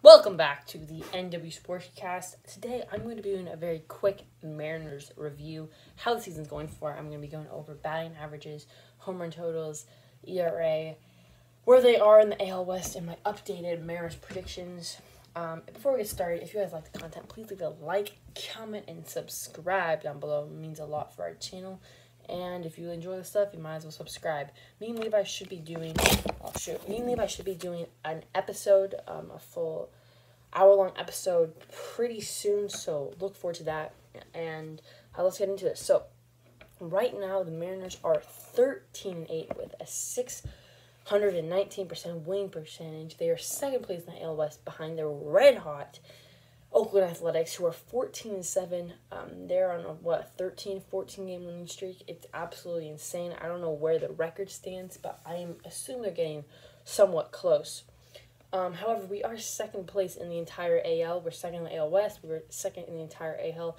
Welcome back to the NW Sportscast. Today I'm going to be doing a very quick Mariners review, how the season's going for. I'm going to be going over batting averages, home run totals, ERA, where they are in the AL West, and my updated Mariners predictions. Um, before we get started, if you guys like the content, please leave a like, comment, and subscribe down below. It means a lot for our channel. And if you enjoy the stuff, you might as well subscribe. Me and Levi should be doing, oh shoot, me and Levi should be doing an episode, um, a full hour long episode pretty soon. So look forward to that. And uh, let's get into this. So right now, the Mariners are 13 8 with a 619% winning percentage. They are second place in the AL West behind their red hot Oakland Athletics, who are 14 and 7. Um, they're on a what 13, 14 game winning streak. It's absolutely insane. I don't know where the record stands, but I am assuming they're getting somewhat close. Um, however, we are second place in the entire AL. We're second in the AL West. We are second in the entire AL,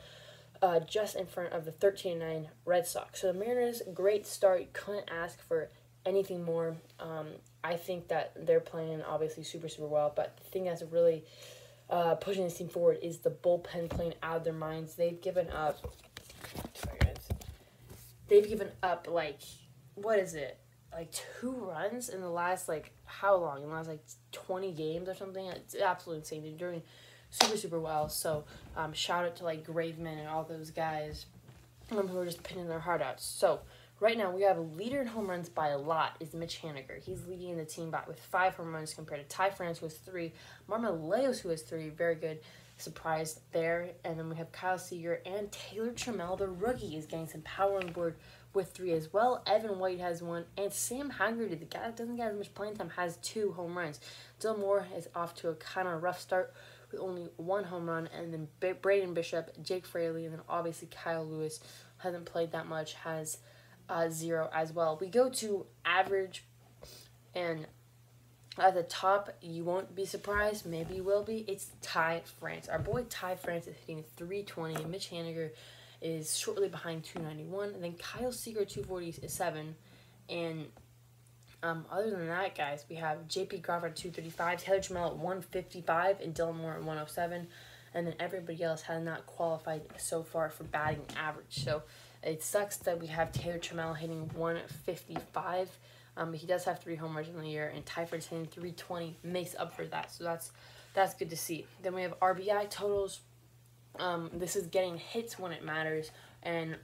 uh, just in front of the 13 9 Red Sox. So the Mariners, great start. Couldn't ask for anything more. Um, I think that they're playing obviously super, super well, but the thing that's really uh, pushing this team forward is the bullpen playing out of their minds. They've given up. They've given up like what is it? Like two runs in the last like how long? In the last like twenty games or something. It's absolutely insane. They're doing super super well. So um, shout out to like Graveman and all those guys um, who are just pinning their heart out. So Right now, we have a leader in home runs by a lot is Mitch Haniger. He's leading the team by with five home runs compared to Ty France, who has three, Marmolejos, who has three. Very good surprise there. And then we have Kyle Seager and Taylor Trammell, the rookie, is getting some power on board with three as well. Evan White has one, and Sam Haggerty, the guy that doesn't get as much playing time, has two home runs. Dylan Moore is off to a kind of rough start with only one home run, and then Braden Bishop, Jake Fraley, and then obviously Kyle Lewis hasn't played that much, has uh, zero as well. We go to average, and at the top, you won't be surprised. Maybe you will be. It's Ty France. Our boy Ty France is hitting 320. Mitch Haniger is shortly behind 291. And then Kyle Seager, 247. And um, other than that, guys, we have JP Crawford 235, Taylor Trammell at 155, and Dylan Moore at 107. And then everybody else has not qualified so far for batting average. So it sucks that we have Taylor Trammell hitting 155. Um, he does have three homers in the year, and Tyford's hitting 320 makes up for that. So that's that's good to see. Then we have RBI totals. Um, this is getting hits when it matters, and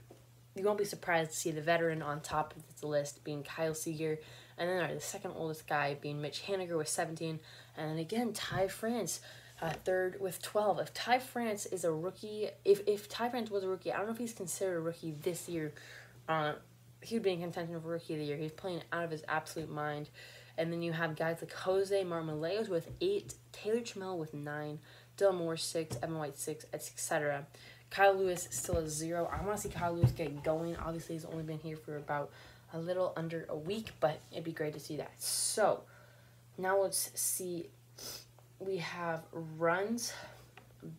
you won't be surprised to see the veteran on top of this list being Kyle Seager, and then the second oldest guy being Mitch Haniger with 17, and then again Ty France uh, third with 12. If Ty France is a rookie, if, if Ty France was a rookie, I don't know if he's considered a rookie this year. Uh, he would be in contention for rookie of the year. He's playing out of his absolute mind. And then you have guys like Jose Marmolejos with eight, Taylor Trammell with nine, Dylan Moore six, Evan White six, etc. Kyle Lewis still a zero. I want to see Kyle Lewis get going. Obviously, he's only been here for about a little under a week, but it'd be great to see that. So, now let's see we have runs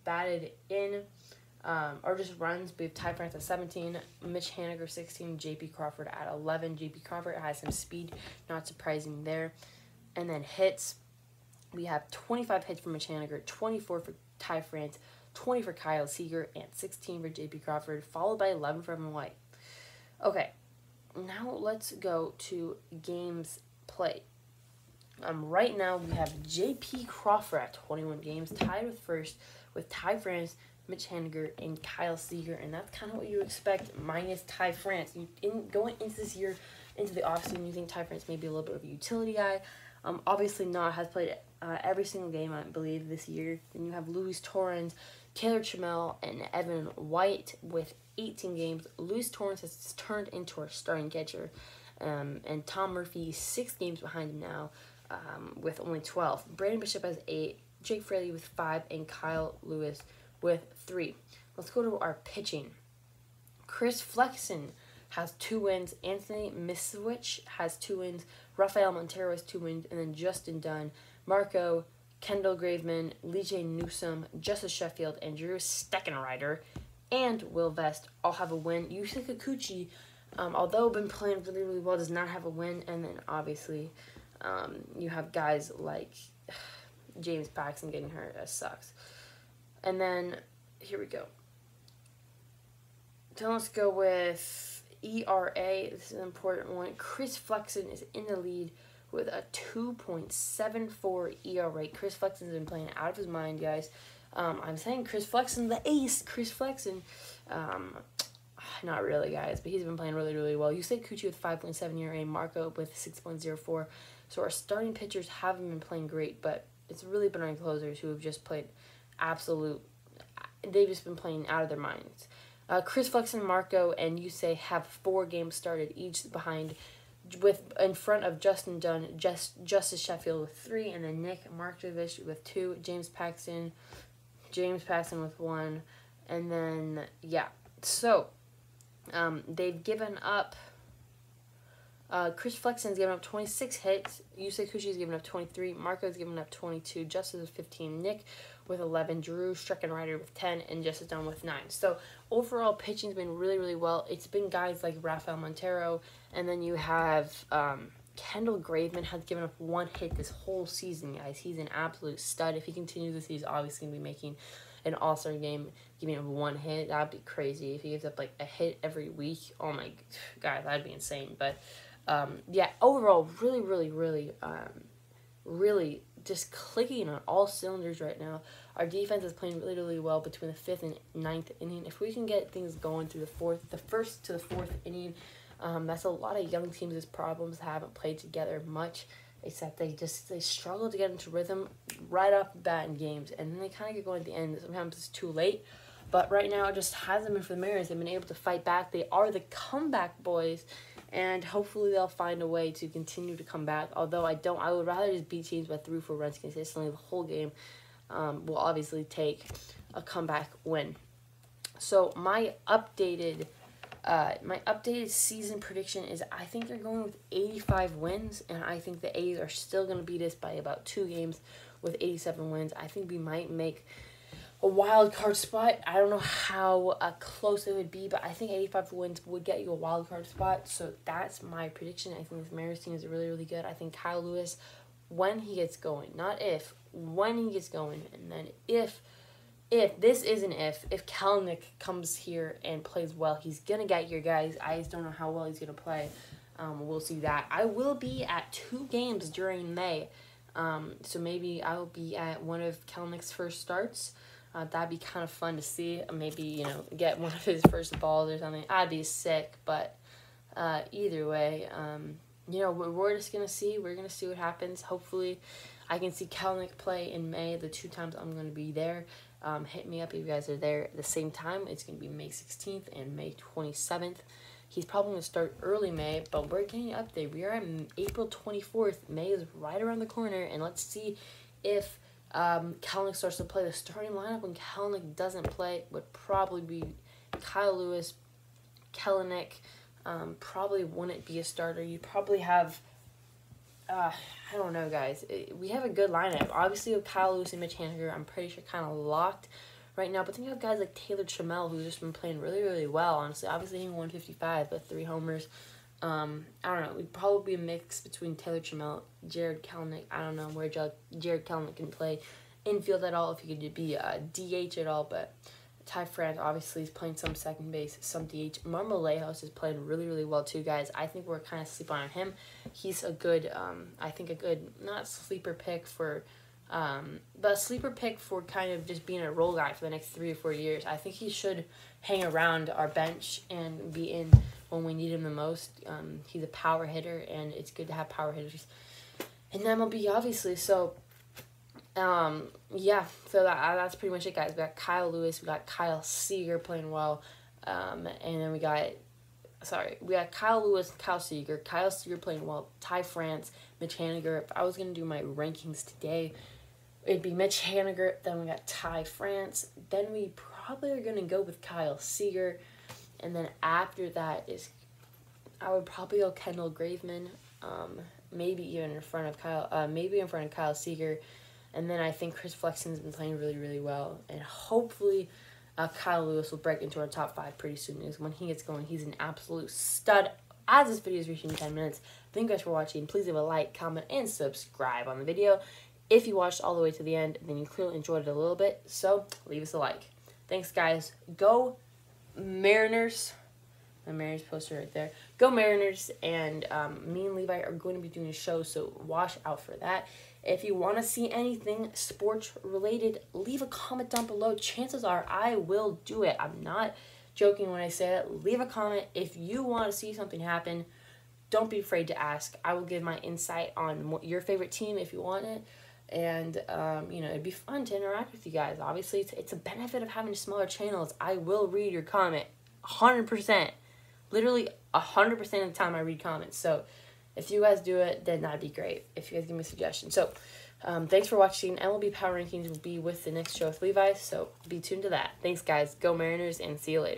batted in, um, or just runs. We have Ty France at 17, Mitch Haniger 16, JP Crawford at 11. JP Crawford has some speed, not surprising there. And then hits, we have 25 hits for Mitch Haniger, 24 for Ty France, 20 for Kyle Seager, and 16 for JP Crawford, followed by 11 for White. Okay, now let's go to games played. Um, right now, we have J.P. Crawford at 21 games, tied with first with Ty France, Mitch Haniger, and Kyle Seager. And that's kind of what you expect, minus Ty France. You in, Going into this year, into the offseason, you think Ty France may be a little bit of a utility guy. Um, obviously not, has played uh, every single game, I believe, this year. Then you have Luis Torrens, Taylor Trammell, and Evan White with 18 games. Luis Torrens has turned into our starting catcher. Um, and Tom Murphy, six games behind him now um, with only 12. Brandon Bishop has 8, Jake Fraley with 5, and Kyle Lewis with 3. Let's go to our pitching. Chris Flexen has 2 wins, Anthony Misiewicz has 2 wins, Rafael Montero has 2 wins, and then Justin Dunn, Marco, Kendall Graveman, Lee Newsome, Justus Sheffield, and Drew Steckenrider, and Will Vest all have a win. Yusei Kikuchi, um, although been playing really, really well, does not have a win, and then obviously um, you have guys like James Paxton getting hurt. That sucks. And then here we go. Then let's go with ERA. This is an important one. Chris Flexen is in the lead with a 2.74 ERA. Chris Flexen's been playing out of his mind, guys. Um, I'm saying Chris Flexen, the ace, Chris Flexen. Um, not really, guys, but he's been playing really, really well. Yusei Kikuchi with 5.7 ERA, Marco with 6.04. So our starting pitchers haven't been playing great, but it's really been our closers who have just played absolute. They've just been playing out of their minds. Uh, Chris Flexen, Marco, and Yusei have four games started each behind, with in front of Justin Dunn, just Justus Sheffield with three, and then Nick Markovich with two, James Paxton, James Paxton with one, and then yeah. So, um, they've given up. Uh, Chris Flexen's given up 26 hits. Yusei Kikuchi's given up 23. Marco's given up 22. Justus with 15. Nick with 11. Drew Steckenrider with 10. And Justice Dunn with 9. So overall, pitching's been really, really well. It's been guys like Rafael Montero. And then you have um, Kendall Graveman has given up one hit this whole season, guys. He's an absolute stud. If he continues this, he's obviously going to be making an All Star game, giving up one hit. That'd be crazy. If he gives up like a hit every week, oh my god, that'd be insane. But um, yeah, overall, really, really, really, um, really just clicking on all cylinders right now. Our defense is playing really, really well between the fifth and ninth inning. If we can get things going through the fourth, the first to the fourth inning, um, that's a lot of young teams' problems haven't played together much, except they just they struggle to get into rhythm right off the bat in games, and then they kind of get going at the end. Sometimes it's too late, but right now it just hasn't been for the Mariners. They've been able to fight back. They are the comeback boys, and hopefully they'll find a way to continue to come back. Although I don't, I would rather just beat teams by three, four runs consistently the whole game. Um, will obviously take a comeback win. So my updated uh, my updated season prediction is I think they're going with 85 wins, and I think the A's are still going to beat us by about two games with 87 wins. I think we might make a wild card spot. I don't know how uh, close it would be, but I think 85 wins would get you a wild card spot. So that's my prediction. I think this Mariners team is really, really good. I think Kyle Lewis, when he gets going, not if, when he gets going, and then if if this is an if, if Kelenic comes here and plays well, he's gonna get your guys. I just don't know how well he's gonna play. Um, we'll see that. I will be at two games during May, um, so maybe I will be at one of Kelenic's first starts. Uh, that'd be kind of fun to see. Maybe you know get one of his first balls or something. I'd be sick, but uh, either way, um, you know we're, just gonna see. We're gonna see what happens. Hopefully, I can see Kelenic play in May. The two times I'm gonna be there. Um, hit me up if you guys are there at the same time. It's going to be May 16th and May 27th. He's probably going to start early May, but we're getting an update. We are at April 24th. May is right around the corner, and let's see if um, Kelenic starts to play. The starting lineup when Kelenic doesn't play would probably be Kyle Lewis, Kelenic. Um, probably wouldn't be a starter. You'd probably have uh, I don't know, guys. We have a good lineup. Obviously, with Kyle Lewis and Mitch Haniger, I'm pretty sure kind of locked right now. But then you have guys like Taylor Trammell, who's just been playing really, really well. Honestly, obviously hitting 155, but three homers. Um, I don't know. We'd probably be a mix between Taylor Trammell, Jarred Kelenic. I don't know where Jarred Kelenic can play infield at all, if he could be a DH at all, but Ty France obviously is playing some second base, some DH. Marmolejos is playing really, really well too, guys. I think we're kind of sleeping on him. He's a good, um, I think a good, not sleeper pick for, um, but a sleeper pick for kind of just being a role guy for the next three or four years. I think he should hang around our bench and be in when we need him the most. Um, he's a power hitter, and it's good to have power hitters in MLB, obviously. So um, yeah, so that uh, that's pretty much it, guys. We got Kyle Lewis, we got Kyle Seager playing well, um, and then we got, sorry, we got Kyle Lewis, Kyle Seager, Kyle Seager playing well, Ty France, Mitch Haniger. If I was gonna do my rankings today, it'd be Mitch Haniger. Then we got Ty France. Then we probably are gonna go with Kyle Seager, and then after that is, I would probably go Kendall Graveman. Um, maybe even in front of Kyle, uh, maybe in front of Kyle Seager. And then I think Chris Flexen's been playing really, really well. And hopefully uh, Kyle Lewis will break into our top five pretty soon. Because when he gets going, he's an absolute stud. As this video is reaching 10 minutes, thank you guys for watching. Please leave a like, comment, and subscribe on the video. If you watched all the way to the end, then you clearly enjoyed it a little bit. So leave us a like. Thanks, guys. Go Mariners. The Mariners poster right there. Go Mariners. And um, me and Levi are going to be doing a show, so watch out for that. If you want to see anything sports related, leave a comment down below. Chances are I will do it. I'm not joking when I say it. Leave a comment if you want to see something happen. Don't be afraid to ask. I will give my insight on your favorite team if you want it and um, you know it'd be fun to interact with you guys obviously it's, it's a benefit of having smaller channels i will read your comment 100% literally 100% of the time i read comments. So if you guys do it then that'd be great. If you guys give me a suggestion. So um, thanks for watching. Mlb power rankings will be with the next show with levi. So be tuned to that. Thanks guys. Go mariners and see you later